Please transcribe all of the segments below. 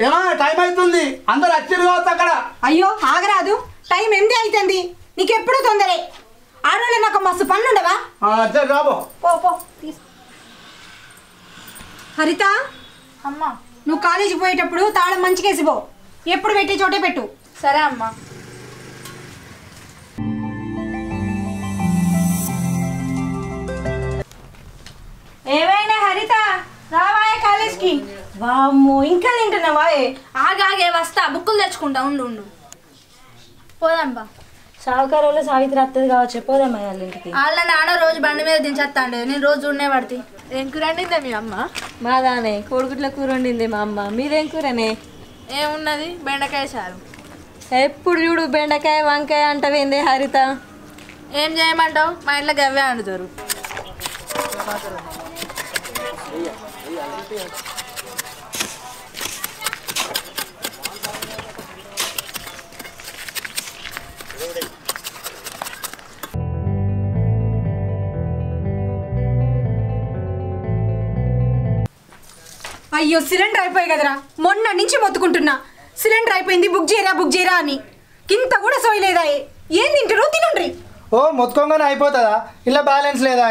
ఏమో టైం అవుతుంది అందరు వచ్చింది కావచ్చు అక్కడ. అయ్యో ఆగరాదు. టైం ఎనిమిది అవుతుంది నీకెప్పుడు తొందరే. ఆడవాళ్ళ నాకు మస్తు పనులు ఉండవా వచ్చారు రాబో. పో పో తీస్- హరిత అమ్మా. నువ్వు కాలేజీకి పోయేటప్పుడు తాళం మంచికేసి పో. ఎప్పుడు పెట్టే చోటే పెట్టు. సరే అమ్మా. వామ్మో ఇంకా తింటున్నావాయే ఆగాగే వస్తా బుక్కులు తెచ్చుకుంటా ఉండు ఉండు. పోదాంబా సావుకారులో సావిత్రి వస్తుంది కావచ్చు పోదామా వాళ్ళ ఇంటికి. వాళ్ళ నాన్న రోజు బండి మీద దించేస్తాండే. నేను రోజు చూడనే పడితే. ఏం కూర వండిందే మీ అమ్మ? మాదానే కోడిగుడ్ల కూర వండింది మా అమ్మ. మీదేం కూరనే? ఏమున్నది? బెండకాయ చారు. ఎప్పుడు చూడు బెండకాయ వంకాయ అంటవేందే హరిత? ఏం చేయమంటావు? మా ఇంట్లో గవ్వే వండుతారు. అయ్యో సిలిండర్ అయిపోయి కదరా. మొన్న నుంచి మొత్తుకుంటున్నా. సిలిండర్ అయిపోయింది బుక్ చేయరా బుక్ చేయరా అని. ఇంత కూడా సోయలేదా ఏం? తింటారో తినండ్రి. ఓ మొత్తంగానే అయిపోతుందా? ఇలా బ్యాలెన్స్ లేదా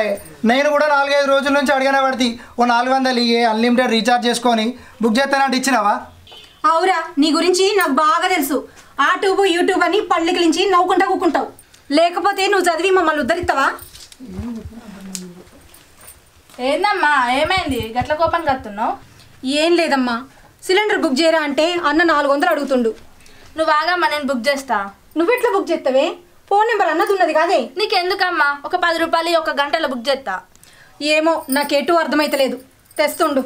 నేను కూడా నాలుగైదు రోజుల నుంచి అడిగిన పడితే ఓ నాలుగు వందలు ఇయ్యి అన్లిమిటెడ్ రీఛార్జ్ చేసుకొని బుక్ చేస్తానంటే ఇచ్చినావా? అవురా నీ గురించి నాకు బాగా తెలుసు. ఆ ట్యూబ్ యూట్యూబ్ అని పళ్ళకిలించి నవ్వుకుంటా కూకుంటావు. లేకపోతే నువ్వు చదివి మమ్మల్ని ఉద్ధరిస్తావా ఏందమ్మా ఏమైంది? గట్ల కోపం కత్తున్నావు? ఏం లేదమ్మా. సిలిండర్ బుక్ చేయరా అంటే అన్న నాలుగు వందలు అడుగుతుండు. నువ్వు ఆగమ్మా నేను బుక్ చేస్తా. నువ్వెట్లా బుక్ చేస్తావే ఫోన్ నెంబర్ అన్నది ఉన్నది కాదే. నీకెందుకమ్మా? ఒక పది రూపాయలు ఒక గంటలో బుక్ చేస్తా ఏమో నాకెటూ అర్థమైతలేదు. తెస్తుండు.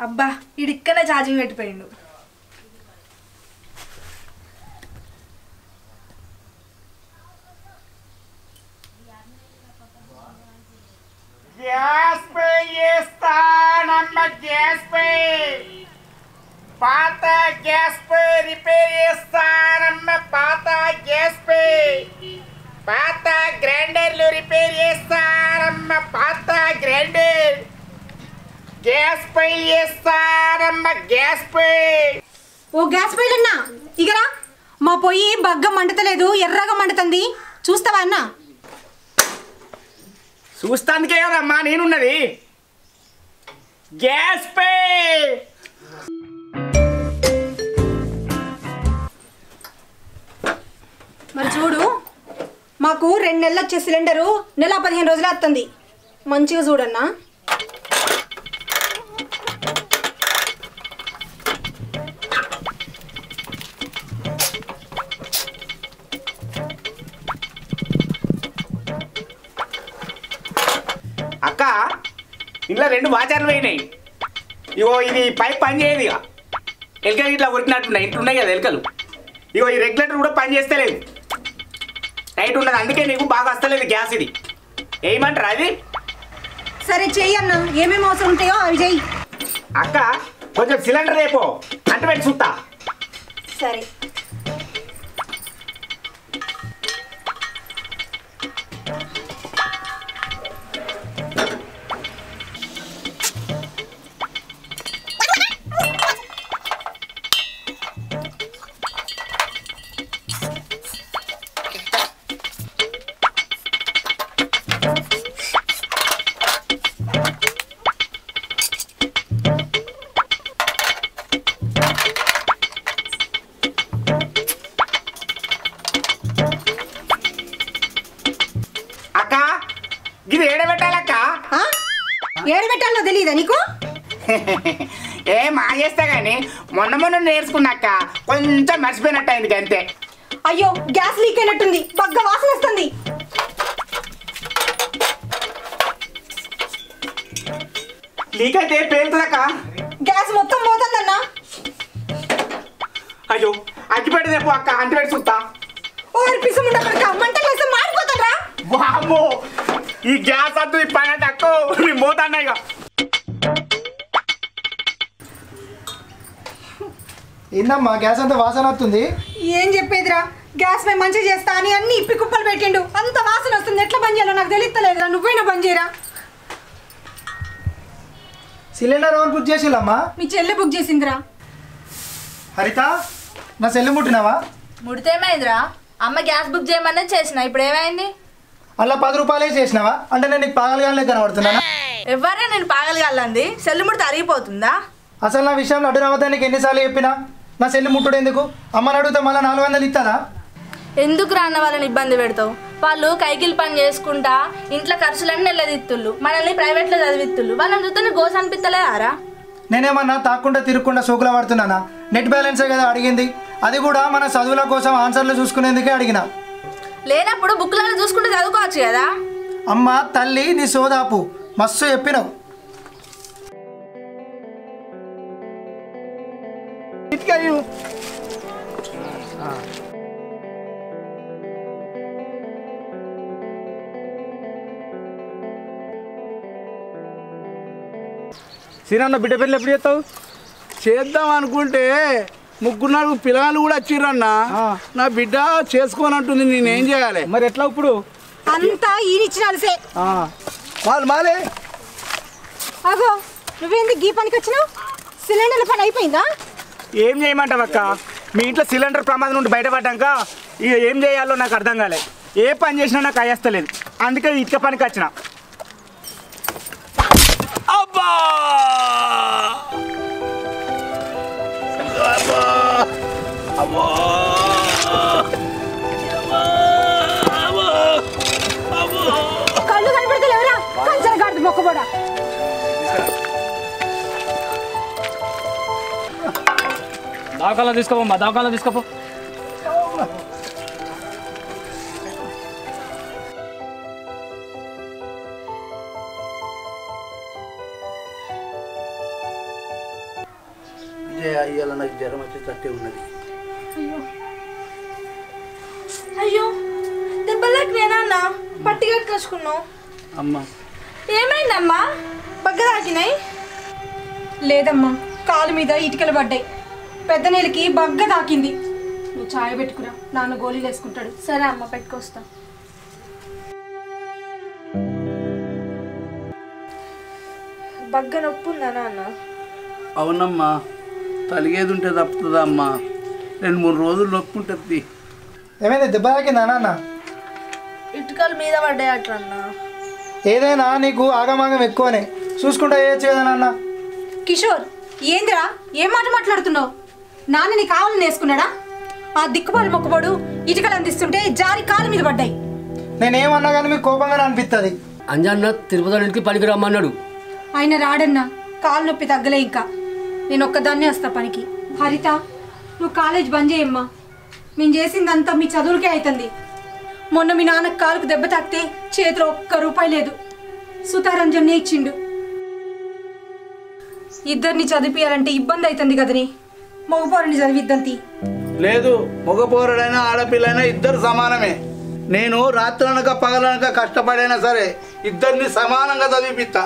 అబ్బా ఇక్కడనే ఛార్జింగ్ పెట్టిపోయిండు. గ్యాస్ పే చేస్తానమ్మ గ్యాస్ పే పాత గ్యాస్ పే రిపేర్ చేస్తానమ్మ పాత గ్యాస్ పే పాత గ్రైండర్లు రిపేర్ చేస్తానమ్మ పాత గ్రైండర్ గ్యాస్ పై చేస్తానమ్మ గ్యాస్ పే ఓ గ్యాస్ పైలన్నా ఇగరా మా పొయ్యి బగ్గ మండతలేదు ఎర్రగా మండుతుంది. చూస్తావా అన్న? చూస్తానికే కదమ్మా నేనున్నది. గ్యాస్ పే! మరి చూడు మాకు రెండు నెలలు వచ్చే సిలిండరు నెల పదిహేను రోజులు వస్తుంది. మంచిగా చూడన్నా. ఇంట్లో రెండు వాచర్లు పోయినాయి. ఇగో ఇది పైప్ పని చేయదు ఇక. ఎలుకలు ఇట్లా కొట్టినట్టున్నాయి ఇంట్లో ఉన్నాయి కదా ఎలుకలు. ఇగో ఈ రెగ్యులేటర్ కూడా పని చేస్తలేదు. టైట్ ఉన్నది. అందుకే నీకు బాగా వస్తలేదు గ్యాస్ ఇది. ఏమంటారు అది? సరే చెయ్యి అన్న. ఏమేమి అవసరం ఉంటాయో అవి చెయ్యి. అక్క కొంచెం సిలిండర్ రేపో అంటే పెట్టి చూస్తా. సరే. తెలియదా నీకు? ఏ మా చేస్తా కానీ మొన్న మొన్న నేర్చుకున్నాక కొంచెం మర్చిపోయినట్టు అయింది అంతే అయ్యో గ్యాస్ లీక్ అయినట్టుంది. బగ్గ వాసన వస్తుంది. లీక్ అయితే పేలుతుందక్క. గ్యాస్ మొత్తం పోతుందన్నా. అయ్యో అగ్గిపెట్టి రేపు అక్క అంటిపెట్టి చూస్తా. ఓరి పిసముండ కొడుక మంటలు వేస్తే మాడిపోతారా వామ్మో ఈ గ్యాస్ అద్దు ఈ పని తక్కువ నేను పోతాన్నా ఏందమ్మా గ్యాస్ అంతా వాసన వస్తుంది? ఏం చెప్పేదిరా? గ్యాస్ మేము మంచిగా చేస్తా అని అన్ని ఇప్పి కుప్పలు పెట్టిండు. అంత వాసన వస్తుంది. ఎట్లా బంద్ చేయాలో నాకు తెలియలేదురా నువ్వైనా బంద్ చేయరా? సిలిండర్ ఎవరు బుక్ చేసిల్లమ్మా? మీ చెల్లె బుక్ చేసిందిరా. హరిత నా సెల్లు ముట్టినావా? ముడితేమైందిరా అమ్మ గ్యాస్ బుక్ చేయమన్నది చేసిన. ఇప్పుడు ఏమైంది? అలా పది రూపాయలే చేసినావా? అంటే నేను నీకు పాగలగానే కనబడుతున్నానా? ఎవరైనా నేను పాగలగాలంది సెల్లు ముడితే అరిగిపోతుందా? అసలు నా విషయంలో అడ్డు రావద్దని ఎన్నిసార్లు చెప్పినా? నా సెల్లు ముట్టుడు ఎందుకు? అమ్మని అడిగితే మళ్ళీ నాలుగు వందలు ఇస్తుందా ఎందుకు రాన్న వాళ్ళని ఇబ్బంది పెడతావు? వాళ్ళు కైకిల్ పని చేసుకుంటా ఇంట్లో ఖర్చులన్నీ నెల్లదిత్తుళ్ళు మనల్ని ప్రైవేట్లో చదివిత్తుళ్ళు. వాళ్ళని చూస్తే గోస అనిపిస్తలేదారా? నేనేమన్నా తాకుండా తిరగకుండా సోకులా పడుతున్నానా? నెట్ బ్యాలెన్సే కదా అడిగింది? అది కూడా మన చదువుల కోసం ఆన్సర్లు చూసుకునేందుకే అడిగిన. లేనప్పుడు బుక్లలో చూసుకుంటే చదువుకోవచ్చు కదా? అమ్మ తల్లి నీ సోదాపు. మస్తు చెప్పినావు. శ్రీరాన్న బిడ్డ పెళ్ళి ఎప్పుడు చేస్తావు చేద్దాం అనుకుంటే ముగ్గురు నాలుగు పిల్లలు కూడా వచ్చిర్రన్న. నా బిడ్డ చేసుకోనంటుంది నేనేం చేయాలి? మరి ఎట్లా ఇప్పుడు? అంతా ఈయనిచ్చిన అలసే వాళ్ళు మాలే. అగో నువ్వేంది గీ పనికి వచ్చినావు సిలిండర్ల పని అయిపోయిందా? ఏం చేయమంటావు అక్క? మీ ఇంట్లో సిలిండర్ ప్రమాదం నుండి బయటపడ్డాక ఇక ఏం చేయాలో నాకు అర్థం కాలేదు ఏ పని చేసినా నాకు అయ్యేస్తలేదు. అందుకే ఇటుక పనికి వచ్చిన. అబ్బా! కళ్ళు కనపడతలేవరా? కంచర గాడిద మొక్కబోడా దావకాలం తీసుకోపమ్మా దావకాలం తీసుకోపో. ఇవాళ నాకు జ్వరం వచ్చేటట్టే ఉన్నది. అయ్యో. దెబ్బలకు నేనన్నా పట్టి కట్టుకొచ్చుకున్నావు అమ్మ. ఏమైందమ్మా? బగ్గ తాకినాయి? లేదమ్మా కాలు మీద ఇటుకలు పడ్డాయి. పెద్ద నెలకి బగ్గ తాకింది నువ్వు ఛాయ పెట్టుకురా. నాన్న గోళీలు వేసుకుంటాడు. సరే అమ్మ పెట్టుకొస్తా. బగ్గ నొప్పి ఉందా నాన్న? అవునమ్మా. తలిగేది ఉంటే తప్పుతుందా అమ్మా. రెండు మూడు రోజులు నొప్పి ఉంటుంది ఏమైంది? దెబ్బ తాకిందా నాన్న? ఇటుకలు మీద పడ్డాయట్లన్నా ఏదైనా నీకు ఆగమాగం ఎక్కువనే. చూసుకుంటా వేయచ్చు కదా నాన్న. కిషోర్ ఏందిరా? ఏం మాట మాట్లాడుతున్నావు? నాన్న నీ కావాలని వేసుకున్నాడా ఆ దిక్కుమాలి మొక్కబోడు ఇటుకలు అందిస్తుంటే జారి కాలు మీద పడ్డాయి. నేనేమన్నా కానీ మీకు కోపంగానే అనిపిస్తుంది అంజన్న తిరుపతి పనికి రమ్మన్నాడు. ఆయన రాడన్నా కాలు నొప్పి తగ్గలే ఇంకా. నేను ఒక్కదాన్నే వస్తా పనికి. హరిత నువ్వు కాలేజ్ బంద్ చేయమ్మా. మేము చేసిందంతా మీ చదువులకే అవుతుంది మొన్న మీ నాన్నకు కాలుకు దెబ్బ తాకితే చేతిలో ఒక్క రూపాయి లేదు. సుతారంజన్నే ఇచ్చిండు. ఇద్దరిని చదివియాలంటే ఇబ్బంది అవుతుంది కదని. మగపోరని చదివిద్దంతి. లేదు మగపోరుడైనా ఆడపిల్లైనా ఇద్దరు సమానమే. నేను రాత్రనక పగలనక కష్టపడైనా సరే ఇద్దరిని సమానంగా చదివిపిస్తా.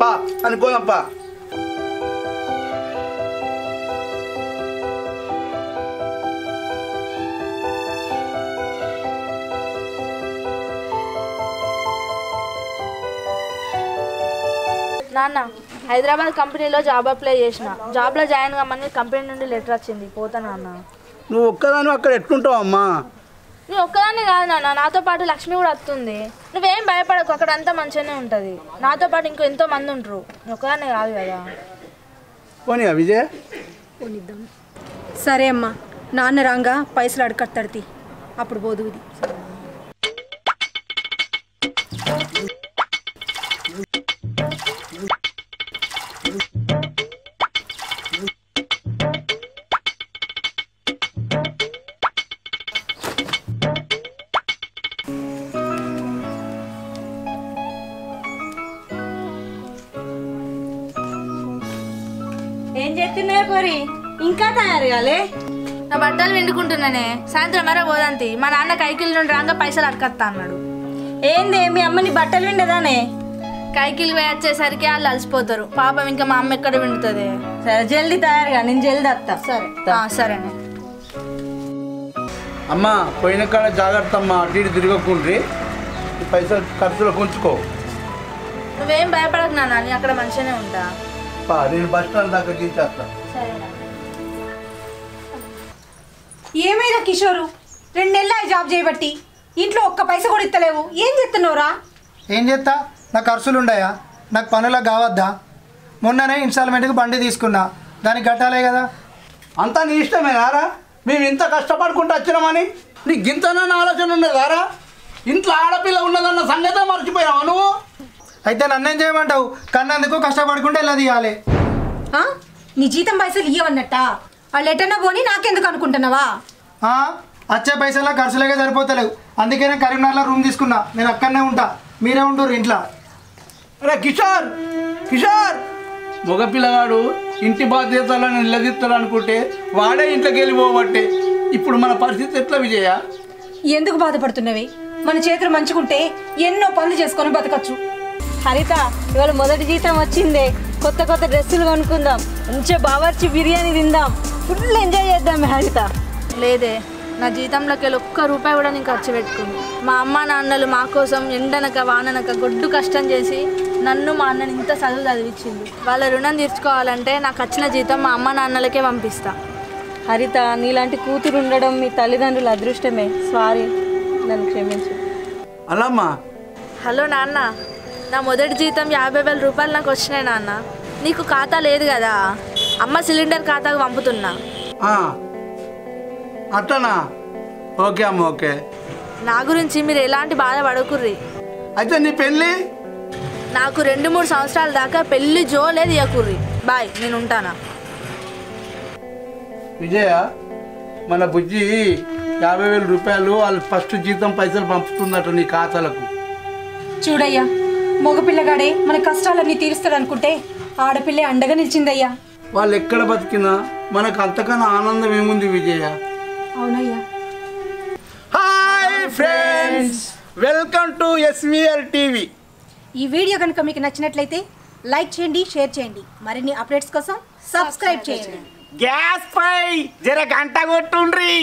పా అనుకోదప్పా నాన్న హైదరాబాద్ కంపెనీలో జాబ్ అప్లై చేసిన. జాబ్లో జాయిన్ కమ్మని కంపెనీ నుండి లెటర్ వచ్చింది. పోతా నాన్న. నువ్వు ఒక్కదాని అక్కడ ఎట్లుంటావు అమ్మా? నువ్వు ఒక్కదాన్ని కాదు నాన్న. నాతో పాటు లక్ష్మి కూడా వస్తుంది. నువ్వేం భయపడకు. అక్కడ అంతా మంచిగానే ఉంటుంది. నాతో పాటు ఇంకో ఎంతో మంది ఉంటారు నువ్వు ఒక్కదాన్ని కాదు కదా. పోనీ విజయ్? సరే అమ్మా. నాన్న రాంగా పైసలు అడకట్టడితి అప్పుడు పోదుది ఏం తయారు కాలే నా బట్టలు విండుకుంటున్నానే. సాయంత్రం మరో పోదంతి. మా నాన్న కైకిల్ నుండి రాగా పైసలు అడకత్తా అన్నాడు ఏంది మీ అమ్మని బట్టలు విండదానే? కైకిల్ పోయి వచ్చేసరికి వాళ్ళు అలసిపోతారు. పాపం ఇంకా మా అమ్మ ఎక్కడ విండుతుంది? సరే జల్దీ తయారుగా. నేను జల్దీ వస్తా సరే. ఆ, సరేనే అమ్మా పోయిన కాడ జాగ్రత్త అమ్మా అటు ఇటు తిరగకుండ్రి. ఈ పైసలు ఖర్చులకు ఉంచుకో. నువ్వేం భయపడకు నాన్న నేను అక్కడ మంచిగానే ఉంటా. నేను బస్ స్టాండ్ దాకా దించేస్తా సరేనా? ఏమైనా కిషోరు? రెండు నెలలు అయి జాబ్ చేయబట్టి ఇంట్లో ఒక్క పైస కూడా ఇస్తలేవు ఏం చెప్తున్నావురా ఏం చేస్తా నాకు ఖర్చులు ఉన్నాయా నాకు పనులకు కావద్దా? మొన్ననే ఇన్స్టాల్మెంట్కి బండి తీసుకున్నా. దానికి కట్టాలే కదా. అంతా నీ ఇష్టమేనారా మేము ఇంత కష్టపడుకుంటూ వచ్చినామని? నీకు గింతనన్న ఆలోచన ఉండేదారా ఇంట్లో ఆడపిల్ల ఉన్నదన్న సంగతే మర్చిపోయావా నువ్వు? అయితే నన్నేం చేయమంటావు? కన్నందుకు కష్టపడుకుంటే ఇలా తీయాలి? ఆ? నీ జీతం పైసలు ఇయ్యవన్నట్టా? వాళ్ళు ఎటన్నా పోని నాకెందుకు అనుకుంటున్నావా? ఆ, వచ్చే పైసలా ఖర్చులేగా సరిపోతలేవు. అందుకే నేను కరీంనగర్లో రూమ్ తీసుకున్నా. నేను అక్కడనే ఉంటా. మీరే ఉంటుర్రు ఇంట్లో. అరే కిషోర్! కిషోర్! మగ పిల్లగాడు ఇంటి బాధ్యతలను నిలదీస్తాడు అనుకుంటే వాడే ఇంట్లోకి వెళ్ళిపోబట్టే ఇప్పుడు మన పరిస్థితి ఎట్లా విజయ? ఎందుకు బాధపడుతున్నవి? మన చేతులు మంచుకుంటే ఎన్నో పనులు చేసుకొని బతకచ్చు. హరిత ఇవాళ మొదటి జీతం వచ్చిందే. కొత్త కొత్త డ్రెస్సులు కొనుక్కుందాం. మంచిగా బావర్చి బిర్యానీ తిందాం. ఫుల్ ఎంజాయ్ చేద్దాం హరిత. లేదే నా జీతంలోకి వెళ్ళి ఒక్క రూపాయి కూడా నేను ఖర్చు పెట్టుకుంది మా అమ్మ నాన్నలు మా కోసం ఎండనక వాననక గొడ్డు కష్టం చేసి నన్ను మా అన్నని ఇంత చదువు చదివించింది వాళ్ళ రుణం తీర్చుకోవాలంటే నాకు వచ్చిన జీతం మా అమ్మ నాన్నలకే పంపిస్తా. హరిత నీలాంటి కూతురు ఉండడం మీ తల్లిదండ్రుల అదృష్టమే. సారీ నన్ను క్షమించు. అలామ్మా. హలో నాన్న నా మొదటి జీతం యాభై వేల రూపాయలు నాకు వచ్చినాయి నాన్న. నీకు ఖాతా లేదు కదా? అమ్మ సిలిండర్ ఖాతాకు పంపుతున్నా. ఆ, అట్టనా? ఓకే అమ్మ ఓకే. నా గురించి మీరు ఎలాంటి బాధ పడకుర్రి. అయితే నీ పెళ్ళి? నాకు రెండు మూడు సంవత్సరాల దాకా పెళ్ళి జోలే తీయకుర్రి. బాయ్ నేను ఉంటానా? విజయ మన బుజ్జి యాభై వేల రూపాయలు వాళ్ళు ఫస్ట్ జీతం పైసలు పంపుతుందట నీ ఖాతాలకు. చూడయ్యా మగపిల్లగాడే మన కష్టాలన్నీ తీరుస్తాడు అనుకుంటే ఆడపిల్లే అండగా నిలిచిందయ్యా. వాళ్ళు ఎక్కడ బతికినా మనకు అంతకన్నా ఆనందం ఏముంది విజయ? అవునయ్యా. Hi friends welcome to SVR TV ఈ వీడియో కనుక మీకు నచ్చినట్లయితే లైక్ చేయండి షేర్ చేయండి. మరిన్ని అప్డేట్స్ కోసం సబ్స్క్రైబ్ చేయండి. గ్యాస్ పై జర గంట కొట్టుండ్రి.